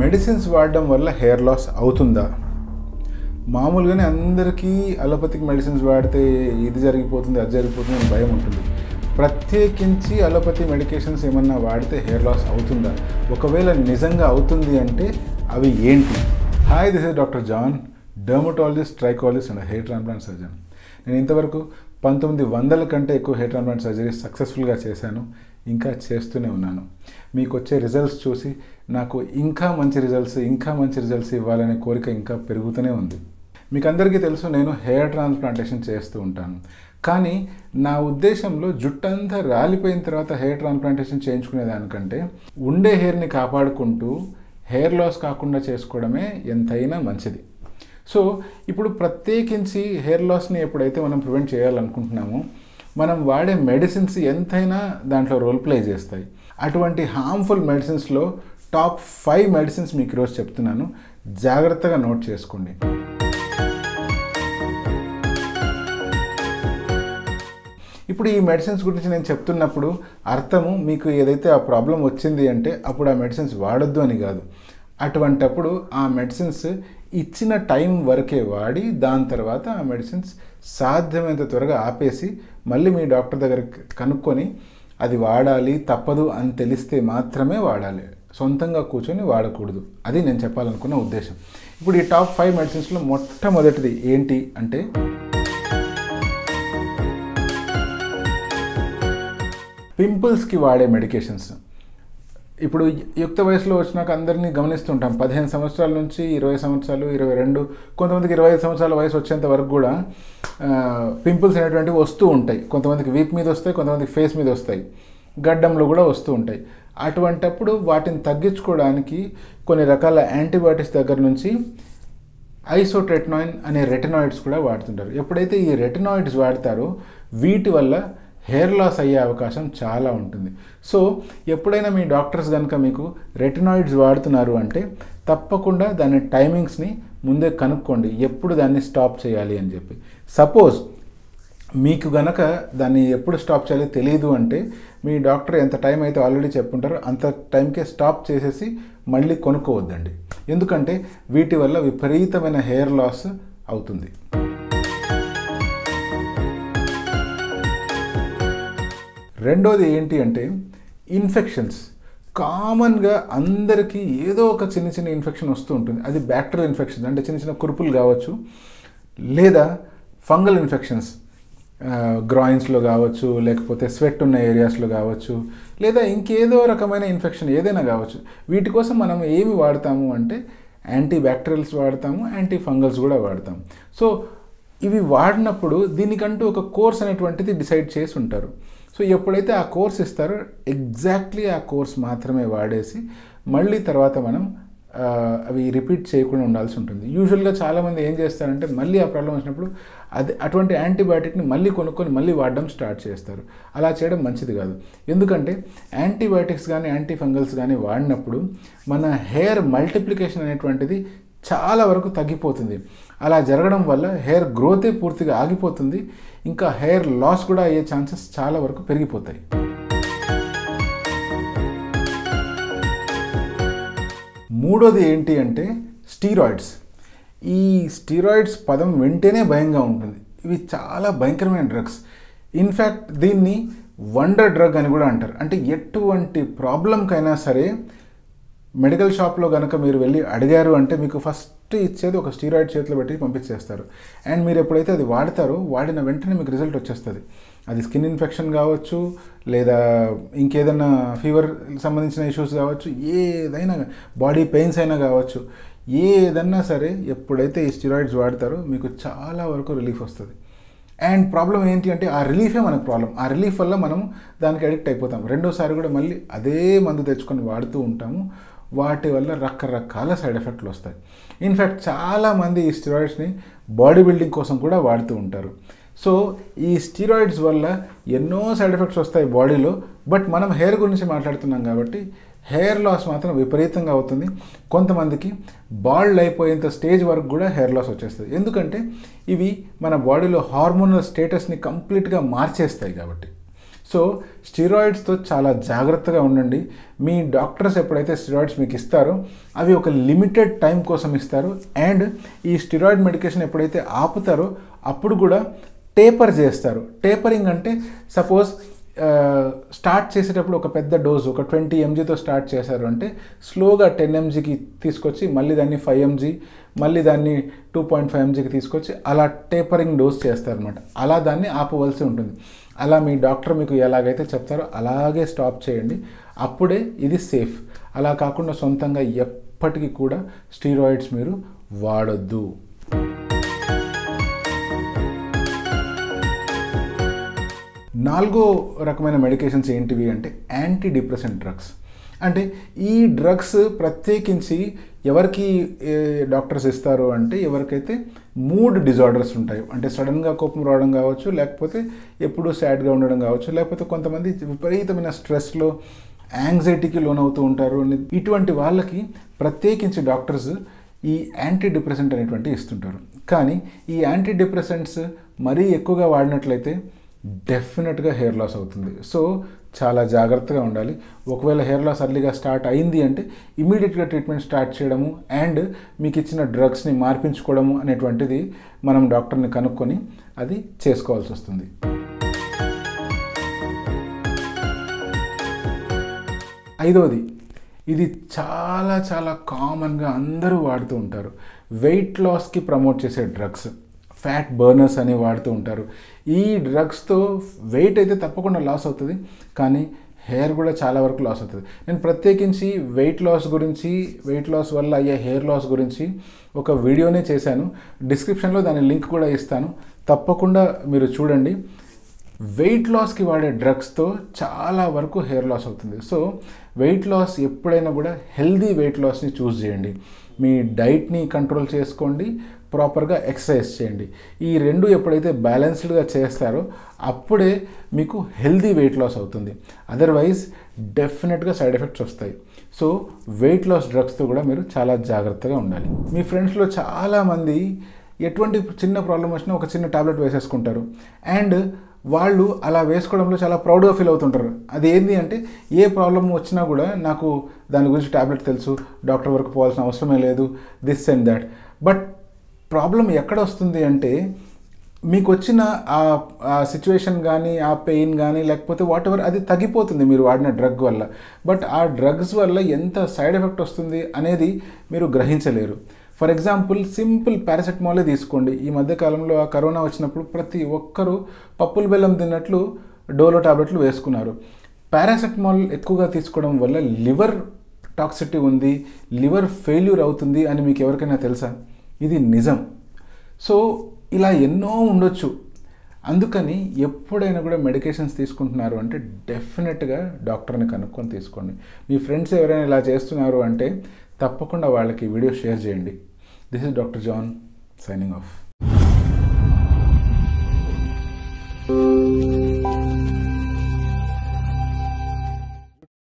Medicines వాడడం వల్ల hair loss అవుతుందా? మామూలుగానే అందరికీ అలోపతిక్ మెడిసిన్స్ వాడితే ఇది జరిగిపోతుంది అది జరిగిపోతుంది అని భయం ఉంటుంది. ప్రత్యేకించి అలోపతి మెడికేషన్స్ ఏమన్నా వాడితే హెయిర్ లాస్ అవుతుందా? ఒకవేళ నిజంగా అవుతుంది అంటే అవి ఏంటి? Hi this is doctor John dermatologist trichologist and hair transplant surgeon నేను ఇంతవరకు పంతొమ్మిది వందల కంటే ఎక్కువ హెయిర్ ట్రాన్స్ప్లాంట్ సర్జరీ సక్సెస్ఫుల్గా చేశాను ఇంకా చేస్తూనే ఉన్నాను. మీకు వచ్చే రిజల్ట్స్ చూసి నాకు ఇంకా మంచి రిజల్ట్స్ ఇంకా మంచి రిజల్ట్స్ ఇవ్వాలనే కోరిక ఇంకా పెరుగుతూనే ఉంది. మీకు అందరికీ తెలుసు నేను హెయిర్ ట్రాన్స్ప్లాంటేషన్ చేస్తూ ఉంటాను. కానీ నా ఉద్దేశంలో జుట్టంతా రాలిపోయిన తర్వాత హెయిర్ ట్రాన్స్ప్లాంటేషన్ చేయించుకునే దానికంటే ఉండే హెయిర్ని కాపాడుకుంటూ హెయిర్ లాస్ కాకుండా చేసుకోవడమే ఎంతైనా మంచిది. సో ఇప్పుడు ప్రత్యేకించి హెయిర్ లాస్ని ఎప్పుడైతే మనం ప్రివెంట్ చేయాలనుకుంటున్నామో మనం వాడే మెడిసిన్స్ ఎంతైనా దాంట్లో రోల్ ప్లే చేస్తాయి. అటువంటి హార్మ్ఫుల్ మెడిసిన్స్లో టాప్ ఫైవ్ మెడిసిన్స్ మీకు ఈరోజు చెప్తున్నాను. జాగ్రత్తగా నోట్ చేసుకోండి. ఇప్పుడు ఈ మెడిసిన్స్ గురించి నేను చెప్తున్నప్పుడు అర్థము మీకు ఏదైతే ఆ ప్రాబ్లం వచ్చింది అంటే అప్పుడు ఆ మెడిసిన్స్ వాడొద్దు అని కాదు. అటువంటప్పుడు ఆ మెడిసిన్స్ ఇచ్చిన టైం వరకే వాడి దాని తర్వాత ఆ మెడిసిన్స్ సాధ్యమైనంత త్వరగా ఆపేసి మళ్ళీ మీ డాక్టర్ దగ్గర కనుక్కొని అది వాడాలి తప్పదు అని తెలిస్తే మాత్రమే వాడాలి. సొంతంగా కూర్చొని వాడకూడదు. అది నేను చెప్పాలనుకున్న ఉద్దేశం. ఇప్పుడు ఈ టాప్ ఫైవ్ మెడిసిన్స్లో మొట్టమొదటిది ఏంటి అంటే పింపుల్స్కి వాడే మెడికేషన్స్. ఇప్పుడు యుక్త వయసులో వచ్చినాక అందరినీ గమనిస్తుంటాం. పదిహేను సంవత్సరాల నుంచి ఇరవై సంవత్సరాలు ఇరవై రెండు కొంతమందికి ఇరవై ఐదు సంవత్సరాల వయసు వచ్చేంత వరకు కూడా పింపుల్స్ అనేటువంటివి వస్తూ ఉంటాయి. కొంతమందికి వీప్ మీద వస్తాయి కొంతమందికి ఫేస్ మీద వస్తాయి. గడ్డంలో కూడా వస్తూ ఉంటాయి. అటువంటప్పుడు వాటిని తగ్గించుకోవడానికి కొన్ని రకాల యాంటీబయాటిక్స్ దగ్గర నుంచి ఐసోట్రెటనాయిన్ అనే రెటనాయిడ్స్ కూడా వాడుతుంటారు. ఎప్పుడైతే ఈ రెటనాయిడ్స్ వాడతారో వీటి వల్ల హెయిర్ లాస్ అయ్యే అవకాశం చాలా ఉంటుంది. సో ఎప్పుడైనా మీ డాక్టర్స్ కనుక మీకు రెటినాయిడ్స్ వాడుతున్నారు అంటే తప్పకుండా దాని టైమింగ్స్ని ముందే కనుక్కోండి. ఎప్పుడు దాన్ని స్టాప్ చేయాలి అని చెప్పి. సపోజ్ మీకు గనక దాన్ని ఎప్పుడు స్టాప్ చేయాలో తెలియదు అంటే మీ డాక్టర్ ఎంత టైం అయితే ఆల్రెడీ చెప్పుంటారో అంత టైంకే స్టాప్ చేసేసి మళ్ళీ కొనుక్కోవద్దండి. ఎందుకంటే వీటి వల్ల విపరీతమైన హెయిర్ లాస్ అవుతుంది. రెండోది ఏంటి అంటే ఇన్ఫెక్షన్స్ కామన్గా అందరికీ ఏదో ఒక చిన్న చిన్న ఇన్ఫెక్షన్ వస్తూ ఉంటుంది. అది బ్యాక్టీరియల్ ఇన్ఫెక్షన్ అంటే చిన్న చిన్న కురుపులు కావచ్చు లేదా ఫంగల్ ఇన్ఫెక్షన్స్ గ్రాయిన్స్లో కావచ్చు లేకపోతే స్వెట్ ఉన్న ఏరియాస్లో కావచ్చు లేదా ఇంకేదో రకమైన ఇన్ఫెక్షన్ ఏదైనా కావచ్చు. వీటి కోసం మనం ఏమి వాడతాము అంటే యాంటీ బ్యాక్టీరియల్స్ వాడతాము యాంటీ ఫంగల్స్ కూడా వాడతాం సో ఇవి వాడినప్పుడు దీనికంటూ ఒక కోర్స్ అనేటువంటిది డిసైడ్ చేసి ఉంటారు. సో ఎప్పుడైతే ఆ కోర్స్ ఇస్తారో ఎగ్జాక్ట్లీ ఆ కోర్స్ మాత్రమే వాడేసి మళ్ళీ తర్వాత మనం అవి రిపీట్ చేయకుండా ఉండాల్సి ఉంటుంది. యూజువల్గా చాలామంది ఏం చేస్తారంటే మళ్ళీ ఆ ప్రాబ్లం వచ్చినప్పుడు అది అటువంటి యాంటీబయాటిక్ని మళ్ళీ కొనుక్కొని మళ్ళీ వాడడం స్టార్ట్ చేస్తారు. అలా చేయడం మంచిది కాదు. ఎందుకంటే యాంటీబయాటిక్స్ కానీ యాంటీ ఫంగల్స్ కానీ వాడినప్పుడు మన హెయిర్ మల్టిప్లికేషన్ అనేటువంటిది చాలా వరకు తగ్గిపోతుంది. అలా జరగడం వల్ల హెయిర్ గ్రోతే పూర్తిగా ఆగిపోతుంది. ఇంకా హెయిర్ లాస్ కూడా అయ్యే ఛాన్సెస్ చాలా వరకు పెరిగిపోతాయి. మూడోది ఏంటి అంటే స్టీరాయిడ్స్. ఈ స్టీరాయిడ్స్ పదం వెంటనే భయంగా ఉంటుంది. ఇవి చాలా భయంకరమైన డ్రగ్స్. ఇన్ఫ్యాక్ట్ దీన్ని వండర్ డ్రగ్ అని కూడా అంటారు. అంటే ఎటువంటి ప్రాబ్లంకైనా సరే మెడికల్ షాప్లో కనుక మీరు వెళ్ళి అడిగారు అంటే మీకు ఫస్ట్ ఇచ్చేది ఒక స్టీరాయిడ్ చేతిలో పెట్టి పంపించేస్తారు. అండ్ మీరు ఎప్పుడైతే అది వాడతారో వాడిన వెంటనే మీకు రిజల్ట్ వచ్చేస్తుంది. అది స్కిన్ ఇన్ఫెక్షన్ కావచ్చు లేదా ఇంకేదైనా ఫీవర్ సంబంధించిన ఇష్యూస్ కావచ్చు ఏదైనా బాడీ పెయిన్స్ అయినా కావచ్చు ఏదన్నా సరే ఎప్పుడైతే ఈ స్టీరాయిడ్స్ వాడతారో మీకు చాలా వరకు రిలీఫ్ వస్తుంది. అండ్ ప్రాబ్లం ఏంటి అంటే ఆ రిలీఫే మనకు ప్రాబ్లం ఆ రిలీఫ్ వల్ల మనం దానికి అడిక్ట్ అయిపోతాం. రెండోసారి కూడా మళ్ళీ అదే మందు తెచ్చుకొని వాడుతూ ఉంటాము. వాటి వల్ల రకరకాల సైడ్ ఎఫెక్ట్లు వస్తాయి. ఇన్ఫ్యాక్ట్ చాలామంది ఈ స్టిరాయిడ్స్ని బాడీ బిల్డింగ్ కోసం కూడా వాడుతూ ఉంటారు. సో ఈ స్టీరాయిడ్స్ వల్ల ఎన్నో సైడ్ ఎఫెక్ట్స్ వస్తాయి బాడీలో బట్ మనం హెయిర్ గురించి మాట్లాడుతున్నాం కాబట్టి హెయిర్ లాస్ మాత్రం విపరీతంగా అవుతుంది. కొంతమందికి బాల్డ్ అయిపోయేంత స్టేజ్ వరకు కూడా హెయిర్ లాస్ వచ్చేస్తుంది. ఎందుకంటే ఇవి మన బాడీలో హార్మోనల్ స్టేటస్ని కంప్లీట్గా మార్చేస్తాయి కాబట్టి. సో స్టీరాయిడ్స్తో చాలా జాగ్రత్తగా ఉండండి. మీ డాక్టర్స్ ఎప్పుడైతే స్టీరాయిడ్స్ మీకు ఇస్తారో అవి ఒక లిమిటెడ్ టైం కోసం ఇస్తారు. అండ్ ఈ స్టీరాయిడ్ మెడికేషన్ ఎప్పుడైతే ఆపుతారో అప్పుడు కూడా టేపర్ చేస్తారు. టేపరింగ్ అంటే సపోజ్ స్టార్ట్ చేసేటప్పుడు ఒక పెద్ద డోస్ ఒక ట్వంటీ ఎంజీతో స్టార్ట్ చేశారు అంటే స్లోగా టెన్ ఎంజీకి తీసుకొచ్చి మళ్ళీ దాన్ని ఫైవ్ ఎంజీ మళ్ళీ దాన్ని టూ పాయింట్ ఫైవ్ ఎంజీకి తీసుకొచ్చి అలా టేపరింగ్ డోస్ చేస్తారనమాట అలా దాన్ని ఆపవలసి ఉంటుంది. అలా మీ డాక్టర్ మీకు ఎలాగైతే చెప్తారో అలాగే స్టాప్ చేయండి. అప్పుడే ఇది సేఫ్ అలా కాకుండా సొంతంగా ఎప్పటికీ కూడా స్టీరాయిడ్స్ మీరు వాడొద్దు. నాలుగో రకమైన మెడికేషన్స్ ఏంటివి అంటే యాంటీ డిప్రెసెంట్ డ్రగ్స్ అంటే ఈ డ్రగ్స్ ప్రత్యేకించి ఎవరికి డాక్టర్స్ ఇస్తారు అంటే ఎవరికైతే మూడ్ డిజార్డర్స్ ఉంటాయి అంటే సడన్గా కోపం రావడం కావచ్చు లేకపోతే ఎప్పుడూ సాడ్గా ఉండడం కావచ్చు లేకపోతే కొంతమంది విపరీతమైన స్ట్రెస్లో యాంగ్జైటీకి లోనవుతూ ఉంటారు ఇటువంటి వాళ్ళకి ప్రత్యేకించి డాక్టర్స్ ఈ యాంటీ డిప్రెసెంట్ అనేటువంటి ఇస్తుంటారు. కానీ ఈ యాంటీ డిప్రెసెంట్స్ మరీ ఎక్కువగా వాడినట్లయితే డెఫినెట్గా హెయిర్ లాస్ అవుతుంది. సో చాలా జాగ్రత్తగా ఉండాలి. ఒకవేళ హెయిర్ లాస్ అర్లీగా స్టార్ట్ అయింది అంటే ఇమీడియట్గా ట్రీట్మెంట్ స్టార్ట్ చేయడము అండ్ మీకు ఇచ్చిన డ్రగ్స్ని మార్పించుకోవడము అనేటువంటిది మనం డాక్టర్ని కనుక్కొని అది చేసుకోవాల్సి వస్తుంది. ఐదవది ఇది చాలా చాలా కామన్గా అందరూ వాడుతూ ఉంటారు. వెయిట్ లాస్కి ప్రమోట్ చేసే డ్రగ్స్. ఫ్యాట్ బర్నర్స్ అని వాడుతూ ఉంటారు. ఈ డ్రగ్స్తో వెయిట్ అయితే తప్పకుండా లాస్ అవుతుంది కానీ హెయిర్ కూడా చాలా వరకు లాస్ అవుతుంది. నేను ప్రత్యేకించి వెయిట్ లాస్ గురించి వెయిట్ లాస్ వల్ల అయ్యే హెయిర్ లాస్ గురించి ఒక వీడియోనే చేశాను. డిస్క్రిప్షన్లో దాని లింక్ కూడా ఇస్తాను. తప్పకుండా మీరు చూడండి. వెయిట్ లాస్కి వాడే డ్రగ్స్తో చాలా వరకు హెయిర్ లాస్ అవుతుంది. సో వెయిట్ లాస్ ఎప్పుడైనా కూడా హెల్దీ వెయిట్ లాస్ని చూస్ చేయండి. మీ డైట్ని కంట్రోల్ చేసుకోండి. ప్రాపర్గా ఎక్సర్సైజ్ చేయండి. ఈ రెండు ఎప్పుడైతే బ్యాలెన్స్డ్గా చేస్తారో అప్పుడే మీకు హెల్దీ వెయిట్ లాస్ అవుతుంది. అదర్వైజ్ డెఫినెట్గా సైడ్ ఎఫెక్ట్స్ వస్తాయి. సో వెయిట్ లాస్ డ్రగ్స్తో కూడా మీరు చాలా జాగ్రత్తగా ఉండాలి. మీ ఫ్రెండ్స్లో చాలామంది ఎటువంటి చిన్న ప్రాబ్లం వచ్చినా ఒక చిన్న టాబ్లెట్ వేసేసుకుంటారు. అండ్ వాళ్ళు అలా వేసుకోవడంలో చాలా ప్రౌడ్గా ఫీల్ అవుతుంటారు. అది ఏంటి అంటే ఏ ప్రాబ్లం వచ్చినా కూడా నాకు దాని గురించి ట్యాబ్లెట్ తెలుసు డాక్టర్ వరకు పోవాల్సిన అవసరమే లేదు this and that. But problem ఎక్కడ వస్తుంది అంటే మీకు వచ్చిన ఆ సిచ్యువేషన్ కానీ ఆ పెయిన్ కానీ లేకపోతే వాట్ ఎవర్ అది తగ్గిపోతుంది మీరు వాడిన డ్రగ్ వల్ల. బట్ ఆ డ్రగ్స్ వల్ల ఎంత సైడ్ ఎఫెక్ట్ వస్తుంది అనేది మీరు గ్రహించలేరు. ఫర్ ఎగ్జాంపుల్ సింపుల్ పారాసెటమాలే తీసుకోండి. ఈ మధ్యకాలంలో ఆ కరోనా వచ్చినప్పుడు ప్రతి ఒక్కరూ పప్పుల బెల్లం తిన్నట్లు డోలో టాబ్లెట్లు వేసుకున్నారు. పారాసెటమాల్ ఎక్కువగా తీసుకోవడం వల్ల లివర్ టాక్సిటీ ఉంది లివర్ ఫెయిల్యూర్ అవుతుంది అని మీకు ఎవరికైనా తెలుసా? ఇది నిజం. సో ఇలా ఎన్నో ఉండొచ్చు. అందుకని ఎప్పుడైనా కూడా మెడికేషన్స్ తీసుకుంటున్నారు అంటే డెఫినెట్గా డాక్టర్ని కనుక్కొని తీసుకోండి. మీ ఫ్రెండ్స్ ఎవరైనా ఇలా చేస్తున్నారు అంటే తప్పకుండా వాళ్ళకి వీడియో షేర్ చేయండి. This is doctor John signing off.